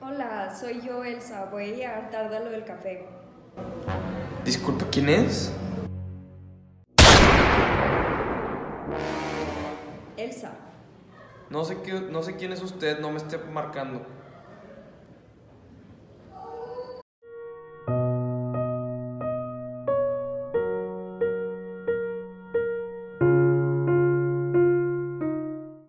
Hola, soy yo, Elsa. Voy a hartar lo del café. Disculpa, ¿quién es? Elsa. No sé, no sé quién es usted, no me esté marcando.